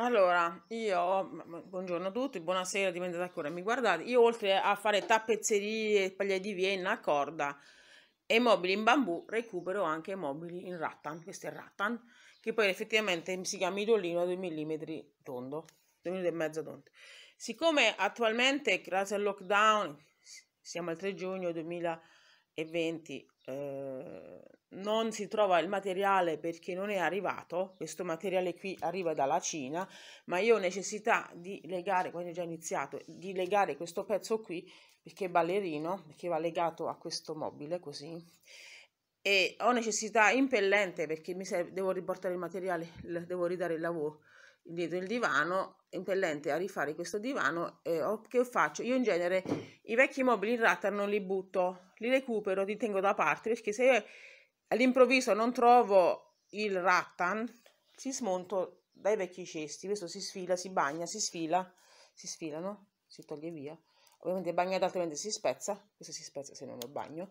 Allora, io, buongiorno a tutti, buonasera, diventate ancora, mi guardate, io oltre a fare tappezzerie, paglie di Vienna a corda e mobili in bambù, recupero anche mobili in rattan, questo è rattan, che poi effettivamente si chiama idolino 2 mm tondo, 2 mm e mezzo tondo. Siccome attualmente, grazie al lockdown, siamo al 3 giugno 2020, eh, non si trova il materiale perché non è arrivato, questo materiale qui arriva dalla Cina, ma io ho necessità di legare, quando ho già iniziato, di legare questo pezzo qui perché è ballerino, perché va legato a questo mobile così, e ho necessità impellente perché mi serve, devo riportare il materiale, devo ridare il lavoro dietro il divano, impellente a rifare questo divano, eh, che faccio? Io in genere i vecchi mobili in ratta non li butto, li recupero, li tengo da parte, perché se all'improvviso non trovo il rattan, si smonto dai vecchi cesti, questo si sfila, si bagna, si sfila, si sfila, no? Si toglie via. Ovviamente bagnato altrimenti si spezza, questo si spezza se non lo bagno,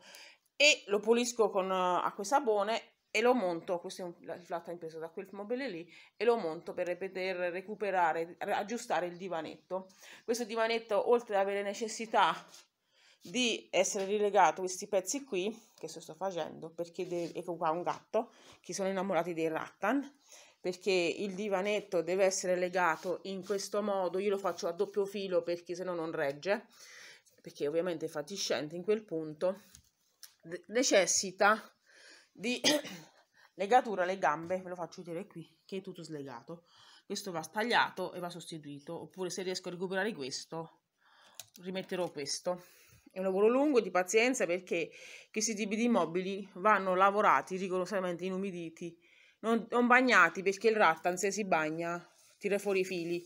e lo pulisco con acqua e sabone e lo monto, questo è un, il flat preso da quel mobile lì, e lo monto per poter recuperare, aggiustare il divanetto. Questo divanetto, oltre ad avere necessità di essere rilegato questi pezzi qui, che sto facendo, perché deve, ecco qua un gatto, che sono innamorati dei rattan, perché il divanetto deve essere legato in questo modo, io lo faccio a doppio filo perché se no non regge, perché ovviamente è fatiscente in quel punto, necessita di legatura alle gambe, ve lo faccio vedere qui, che è tutto slegato. Questo va tagliato e va sostituito, oppure se riesco a recuperare questo, rimetterò questo. È un lavoro lungo di pazienza perché questi tipi di mobili vanno lavorati rigorosamente inumiditi, non, non bagnati perché il rattan se si bagna tira fuori i fili.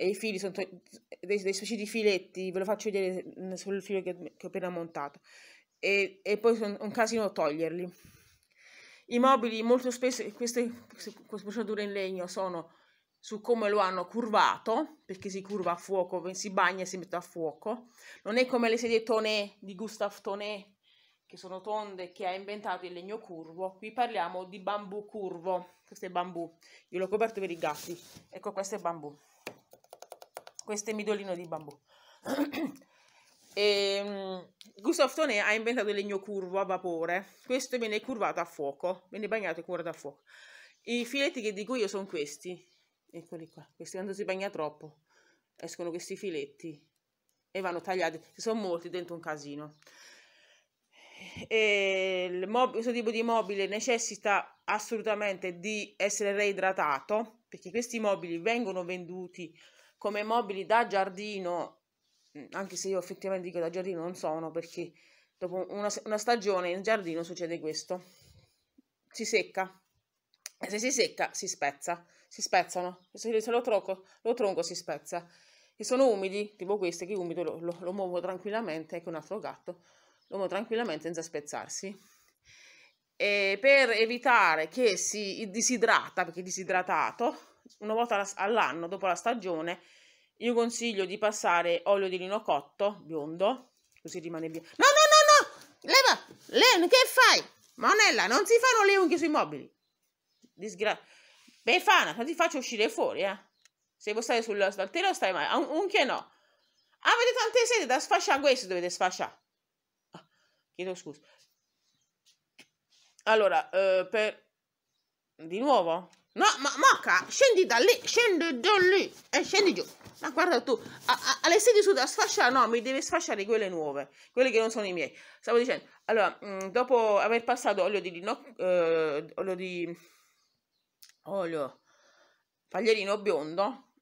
E i fili sono dei, dei specie filetti, ve lo faccio vedere sul filo che, che ho appena montato. E, e poi sono un casino toglierli. I mobili molto spesso, queste, queste procedure in legno sono su come lo hanno curvato, perché si curva a fuoco, si bagna e si mette a fuoco. Non è come le sedie Tonè di Gustave Tonè, che sono tonde, che ha inventato il legno curvo. Qui parliamo di bambù curvo. Questo è bambù. Io l'ho coperto per i gatti. Ecco, questo è bambù. Questo è midolino di bambù. E, um, Gustav Tonè ha inventato il legno curvo a vapore. Questo viene curvato a fuoco, viene bagnato e curvato a fuoco. I filetti che dico io sono questi. Eccoli qua. Questi quando si bagna troppo escono questi filetti e vanno tagliati. Ci sono molti dentro un casino. E questo tipo di mobile necessita assolutamente di essere reidratato perché questi mobili vengono venduti come mobili da giardino anche se io effettivamente dico da giardino non sono perché dopo una, una stagione in giardino succede questo si secca e se si secca si spezza si spezzano se, se lo, tronco, lo tronco si spezza e sono umidi tipo queste che umido lo, lo, lo muovo tranquillamente ecco un altro gatto lo muovo tranquillamente senza spezzarsi e per evitare che si disidrata perché è disidratato una volta all'anno dopo la stagione io consiglio di passare olio di lino cotto, biondo, così rimane bianco. No, no, no, no! Leva! Len, che fai? Monella, non si fanno le unghie sui mobili. Disgra... Befana, non ti faccio uscire fuori, eh. Se vuoi stare sul saltello stai mai. Un, unghie no. Avete tante sedi da sfasciare, questo dovete sfasciare. Ah, chiedo scusa. Allora, eh, per... Di nuovo? No, ma Moca, scendi da lì, scendi da lì e scendi giù. Ma guarda tu, a, a, alle sedie su da sfasciare, no, mi deve sfasciare quelle nuove, quelle che non sono i miei. Stavo dicendo, allora, mh, mm, dopo aver passato olio di lino, eh, olio di, olio, paglierino biondo,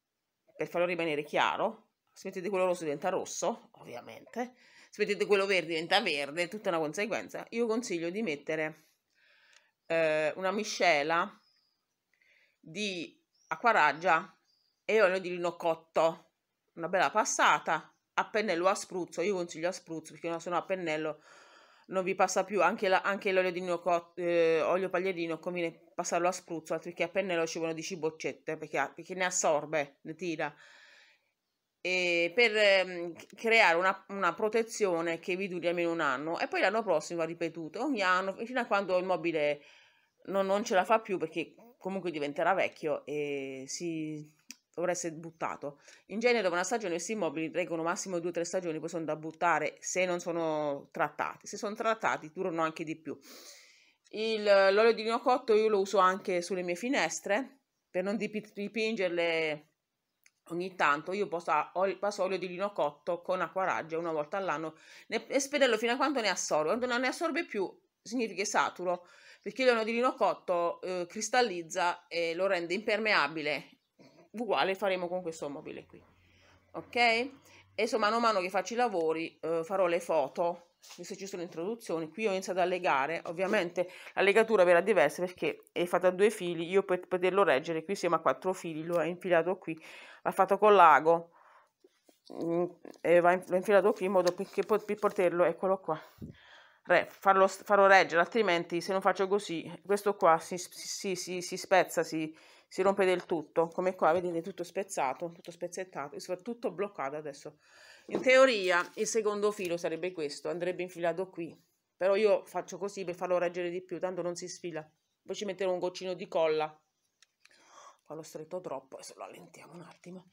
per farlo rimanere chiaro, se mettete quello rosso diventa rosso, ovviamente, se mettete quello verde diventa verde, tutta una conseguenza. Io consiglio di mettere eh, una miscela di acquaraggia e olio di lino cotto, una bella passata, a pennello a spruzzo, io consiglio a spruzzo perché se no a pennello non vi passa più, anche, la, anche l'olio di cotto, eh, olio paglierino conviene passarlo a spruzzo, che a pennello ci vogliono 10 boccette perché, perché ne assorbe, ne tira. E per eh, creare una, una, protezione che vi duri almeno un anno e poi l'anno prossimo va ripetuto ogni anno fino a quando il mobile non, non ce la fa più perché comunque diventerà vecchio e si dovrà essere buttato. In genere una stagione questi mobili reggono massimo 2-3 stagioni, poi sono da buttare se non sono trattati. Se sono trattati durano anche di più. L'olio di lino cotto io lo uso anche sulle mie finestre per non dipingerle ogni tanto. Io passo, passo olio di lino cotto con acquaraggia una volta all'anno e spederlo fino a quando ne assorbe. Quando non ne assorbe più significa che saturo perché l'olio di lino cotto eh, cristallizza e lo rende impermeabile. Uguale faremo con questo mobile qui. Ok? E insomma, mano a mano che faccio i lavori eh, farò le foto se ci sono introduzioni, qui ho iniziato a legare, ovviamente la legatura verrà diversa perché è fatta a due fili, io per poterlo reggere, qui siamo a quattro fili, l'ho infilato qui, l'ha fatto con l'ago, mm, e va l'ho infilato qui in modo che per poterlo, eccolo qua, re, farlo, farlo reggere, altrimenti se non faccio così, questo qua si, si, si, si spezza, si, rompe del tutto, come qua, vedete, tutto spezzato, tutto spezzettato, e tutto bloccato adesso. In teoria il secondo filo sarebbe questo, andrebbe infilato qui, però io faccio così per farlo reggere di più, tanto non si sfila. Poi ci metterò un goccino di colla, qua l'ho stretto troppo, adesso lo allentiamo un attimo,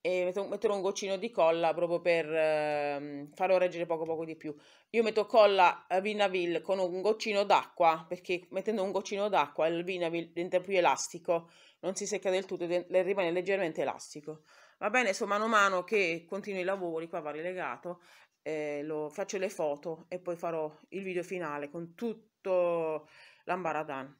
e metterò un goccino di colla proprio per eh, farlo reggere poco poco di più. Io metto colla Vinavil con un goccino d'acqua, perché mettendo un goccino d'acqua il Vinavil diventa più elastico, non si secca del tutto, rimane leggermente elastico. Va bene, so mano a mano che continuo i lavori, qua va rilegato, eh, lo, faccio le foto e poi farò il video finale con tutto l'ambaradan.